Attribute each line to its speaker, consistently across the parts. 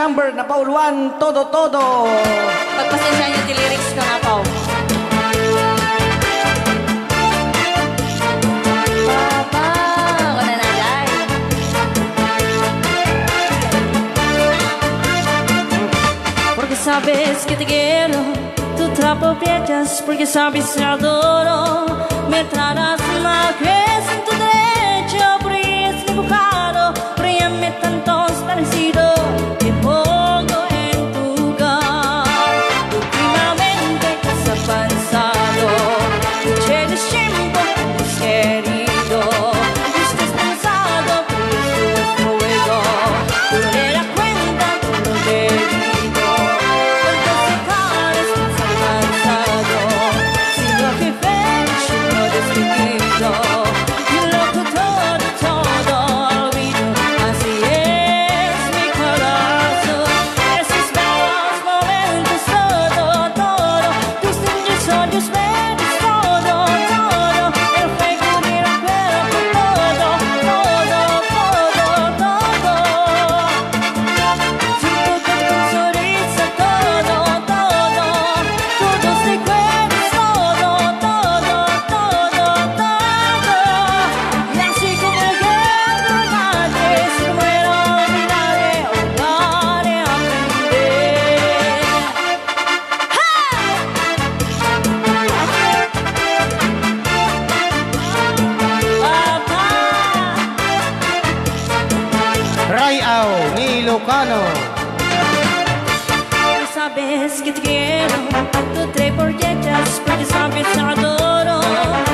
Speaker 1: number na 1, Todo Todo.
Speaker 2: Pagpasensya niyo lyrics ko na, Porque sabes que te quiero, tu trapo piedras, porque sabes que adoro, me trarás que creciente mi Lucano. Sabes que te quiero, tú te proyectas porque sabes que adoro.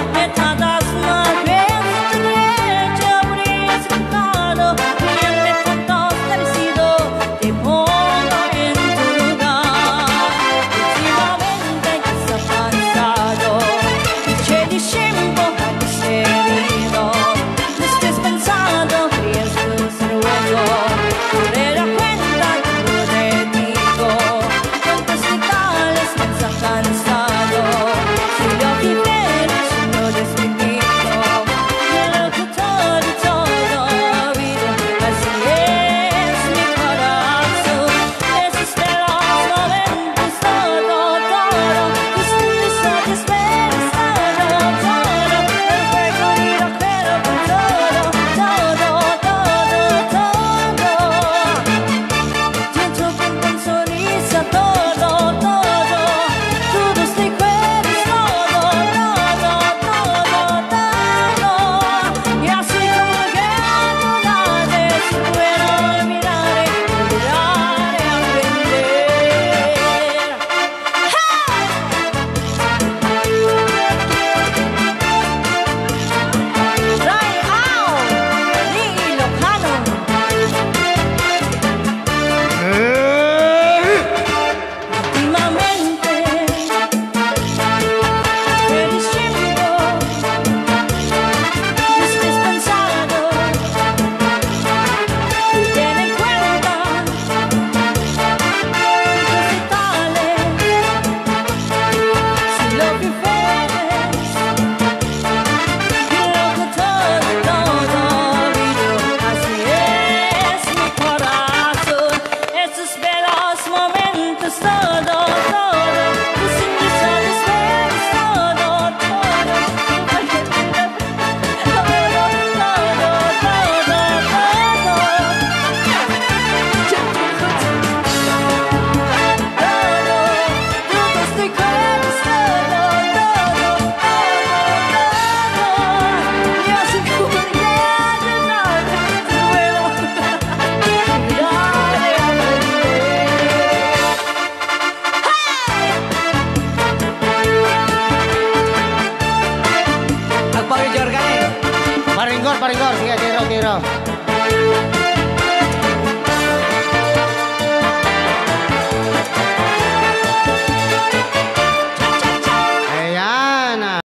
Speaker 3: Paringgor, paringgor. Sige, tiro, tiro.